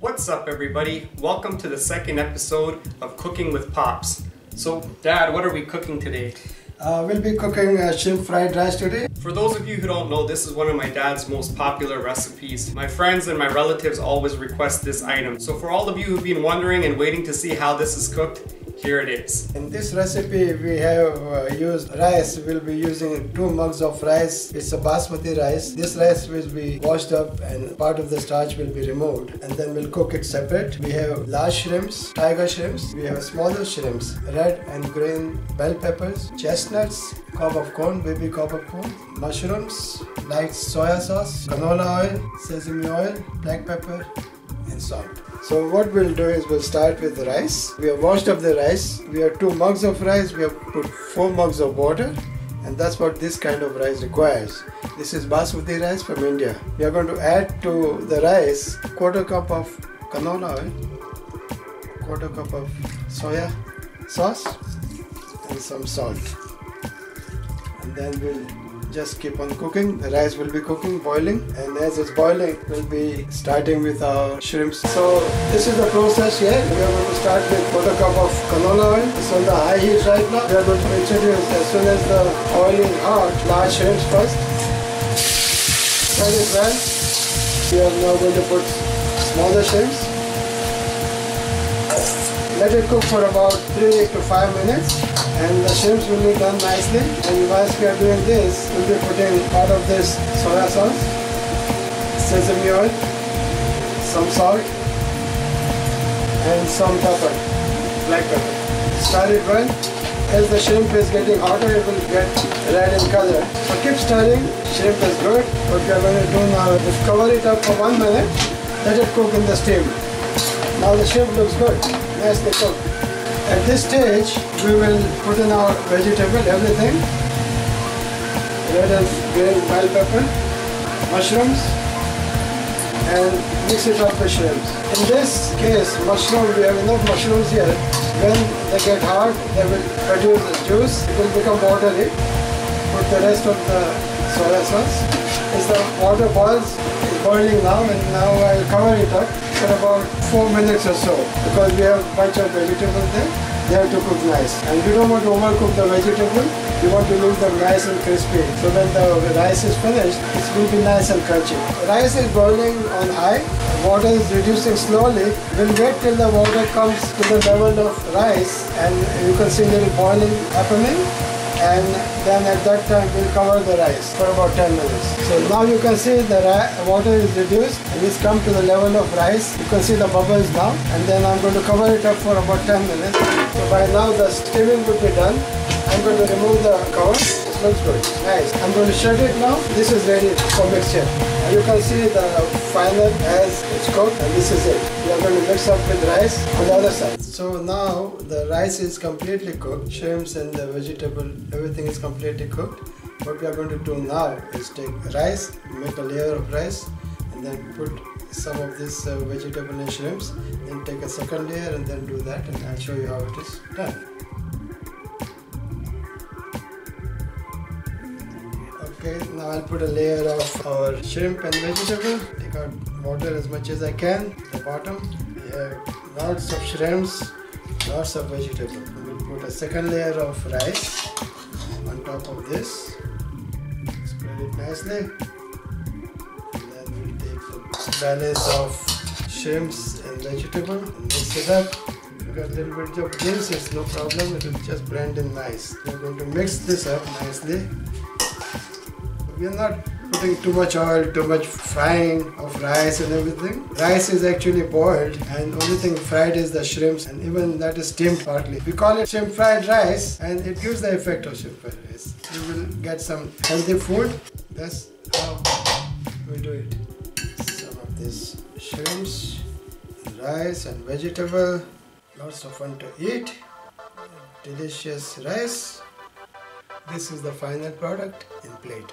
What's up, everybody? Welcome to the second episode of Cooking with Pops. So, Dad, what are we cooking today? Uh, we'll be cooking uh, shrimp fried rice today. For those of you who don't know, this is one of my dad's most popular recipes. My friends and my relatives always request this item. So for all of you who've been wondering and waiting to see how this is cooked, here it is. In this recipe we have uh, used rice. We'll be using two mugs of rice. It's a basmati rice. This rice will be washed up and part of the starch will be removed and then we'll cook it separate. We have large shrimps, tiger shrimps. We have smaller shrimps, red and green bell peppers, chestnuts, cob of corn, baby cob of corn, mushrooms, light soya sauce, canola oil, sesame oil, black pepper and salt. So what we'll do is we'll start with the rice. We have washed up the rice. We have two mugs of rice. We have put four mugs of water and that's what this kind of rice requires. This is basmati rice from India. We are going to add to the rice quarter cup of canola oil, quarter cup of soya sauce and some salt. And then we'll just keep on cooking. The rice will be cooking boiling. And as it's boiling we'll be starting with our shrimps. So this is the process here. We are going to start with quarter cup of canola oil. It's on the high heat right now. We are going to introduce as soon as the oil is hot large shrimps first. That is well. We are now going to put smaller shrimps let it cook for about 3 to 5 minutes and the shrimps will be done nicely. And whilst we are doing this we'll be putting part of this soya sauce sesame oil some salt and some pepper black pepper. Stir it well. As the shrimp is getting hotter it will get red in color. So keep stirring. Shrimp is good. What we are going to do now is cover it up for one minute. Let it cook in the steam. Now the shrimp looks good at this stage, we will put in our vegetable, everything. Red and green bell pepper, mushrooms, and mix it up with shrimps. In this case, mushroom, we have enough mushrooms here. When they get hard, they will produce the juice. It will become watery. Put the rest of the soya sauce. As the water boils, boiling now, and now I'll cover it up for about 4 minutes or so because we have a bunch of vegetables there. They have to cook nice. And you don't want to overcook the vegetable. You want to leave them nice and crispy. So when the rice is finished, it will be nice and crunchy. Rice is boiling on high. Water is reducing slowly. We'll wait till the water comes to the level of rice and you can see little boiling happening and then at that time we'll cover the rice for about 10 minutes. So now you can see the water is reduced and it's come to the level of rice. You can see the bubbles now and then I'm going to cover it up for about 10 minutes. So by now the steaming would be done. I'm going to remove the cover looks good. Nice. I'm going to shut it now. This is ready for mixture. You can see the final as it's cooked and this is it. We are going to mix up with rice on the other side. So now the rice is completely cooked. Shrimps and the vegetable, everything is completely cooked. What we are going to do now is take rice, make a layer of rice and then put some of this uh, vegetable and shrimps then take a second layer and then do that and I'll show you how it is done. Okay, now I'll put a layer of our shrimp and vegetable. Take out water as much as I can. The bottom, lots of shrimps, lots of vegetable. We'll put a second layer of rice on top of this. Spread it nicely. And then we'll take the balance of shrimps and vegetable and mix it up. A little bit of this, it's no problem, it will just blend in nice. We're going to mix this up nicely. We are not putting too much oil, too much frying of rice and everything. Rice is actually boiled and only thing fried is the shrimps and even that is steamed partly. We call it shrimp fried rice and it gives the effect of shrimp fried rice. You will get some healthy food. That's how we do it. Some of these shrimps, rice and vegetable. Lots of fun to eat. Delicious rice. This is the final product in plate.